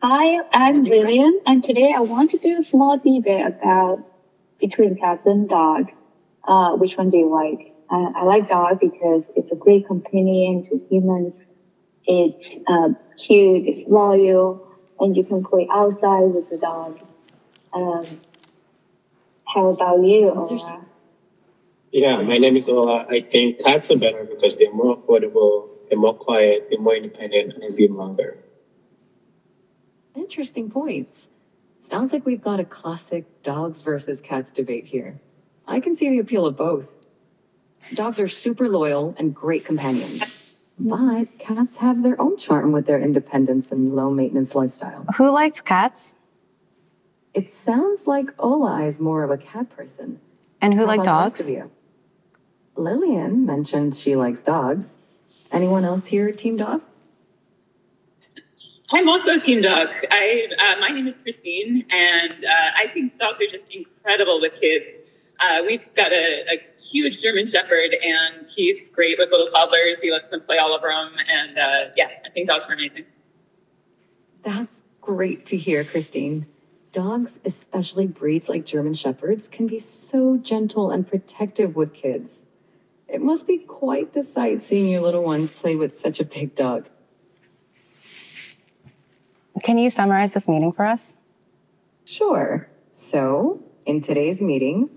Hi, I'm Lillian, and today I want to do a small debate about between cats and dog. Uh, which one do you like? Uh, I like dog because it's a great companion to humans. It's uh, cute, it's loyal, and you can play outside with the dog. Um, how about you, Ola? Yeah, my name is Ola. I think cats are better because they're more affordable, they're more quiet, they're more independent, and they live longer. Interesting points. Sounds like we've got a classic dogs versus cats debate here. I can see the appeal of both. Dogs are super loyal and great companions. But cats have their own charm with their independence and low maintenance lifestyle. Who likes cats? It sounds like Ola is more of a cat person. And who likes dogs? of you? Lillian mentioned she likes dogs. Anyone else here team dog? I'm also a team dog. I uh, my name is Christine, and uh, I think dogs are just incredible with kids. Uh, we've got a, a huge German Shepherd, and he's great with little toddlers. He lets them play all over them, and uh, yeah, I think dogs are amazing. That's great to hear, Christine. Dogs, especially breeds like German Shepherds, can be so gentle and protective with kids. It must be quite the sight seeing your little ones play with such a big dog. Can you summarize this meeting for us? Sure. So, in today's meeting,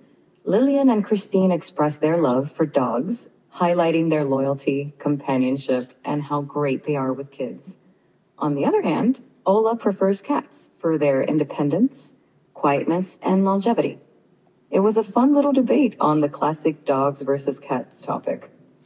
Lillian and Christine express their love for dogs, highlighting their loyalty, companionship, and how great they are with kids. On the other hand, Ola prefers cats for their independence, quietness, and longevity. It was a fun little debate on the classic dogs versus cats topic.